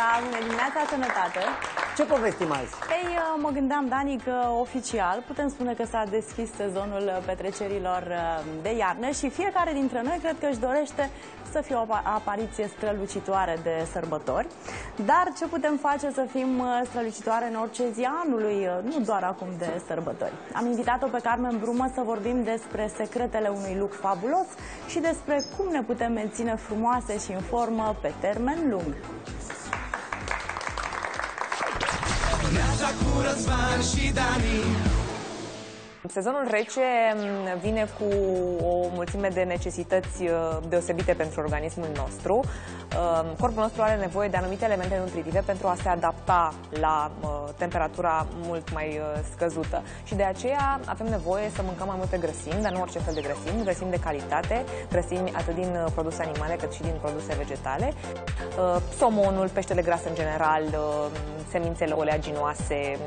Da, bună dimineața, sănătate! Ce povestim azi? Ei, uh, mă gândeam, Dani, că oficial putem spune că s-a deschis sezonul uh, petrecerilor uh, de iarnă și fiecare dintre noi cred că își dorește să fie o apariție strălucitoare de sărbători. Dar ce putem face să fim strălucitoare în orice zi anului, nu doar acum de sărbători? Am invitat-o pe Carmen Brumă să vorbim despre secretele unui look fabulos și despre cum ne putem menține frumoase și în formă pe termen lung. Neața cu Răzvan și Dani Sezonul rece mm, vine cu o mulțime de necesități uh, deosebite pentru organismul nostru. Uh, corpul nostru are nevoie de anumite elemente nutritive pentru a se adapta la uh, temperatura mult mai scăzută. Și de aceea avem nevoie să mâncăm mai multe grăsimi, dar nu orice fel de grăsimi, grăsimi de calitate, grăsimi atât din produse animale cât și din produse vegetale. Somonul, peștele gras în general, semințele oleaginoase,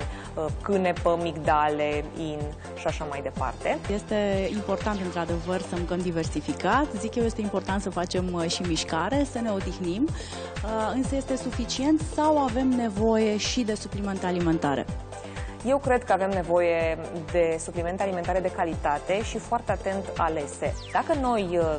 cânepă, migdale, in și așa mai departe. Este important, într-adevăr, să mâncăm diversificat. Zic eu, este important să facem uh, și mișcare, să ne odihnim, uh, însă este suficient sau avem nevoie și de suplimente alimentare? Eu cred că avem nevoie de suplimente alimentare de calitate și foarte atent alese. Dacă noi, uh,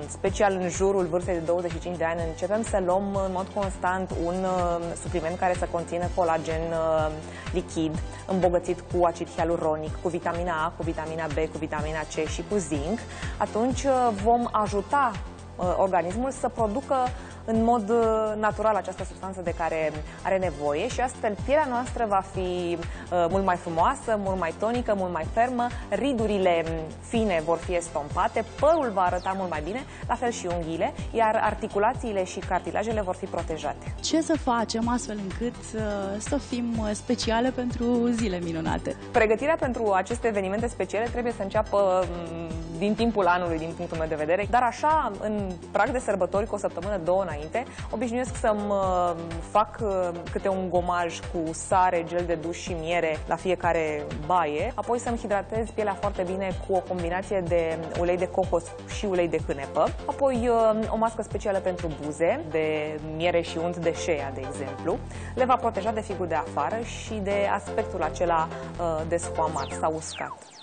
în special în jurul vârstei de 25 de ani, începem să luăm în mod constant un uh, supliment care să conțină colagen uh, lichid, îmbogățit cu acid hialuronic, cu vitamina A, cu vitamina B, cu vitamina C și cu zinc, atunci vom ajuta organismul să producă în mod uh, natural această substanță de care are nevoie și astfel pielea noastră va fi uh, mult mai frumoasă, mult mai tonică, mult mai fermă, ridurile mm, fine vor fi estompate, părul va arăta mult mai bine, la fel și unghiile, iar articulațiile și cartilajele vor fi protejate. Ce să facem astfel încât uh, să fim speciale pentru zile minunate? Pregătirea pentru aceste evenimente speciale trebuie să înceapă mm, din timpul anului, din punctul meu de vedere, dar așa, în prag de sărbători, cu o săptămână, două înainte, obișnuiesc să-mi uh, fac uh, câte un gomaj cu sare, gel de duș și miere la fiecare baie, apoi să-mi hidratez pielea foarte bine cu o combinație de ulei de cocos și ulei de hânepă, apoi uh, o mască specială pentru buze, de miere și unt de șeia, de exemplu. Le va proteja de figul de afară și de aspectul acela descoamat sau uscat.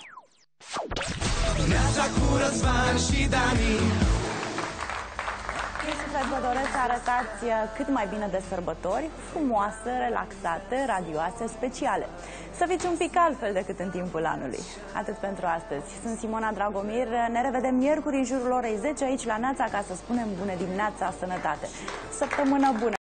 Neața cu Răzvan și Dani suflet vă doresc să arătați uh, cât mai bine de sărbători, frumoase, relaxate, radioase, speciale. Să fiți un pic altfel decât în timpul anului. Atât pentru astăzi. Sunt Simona Dragomir. Ne revedem miercuri în jurul orei 10 aici la Neața ca să spunem bună dimineața, sănătate. Săptămână bună!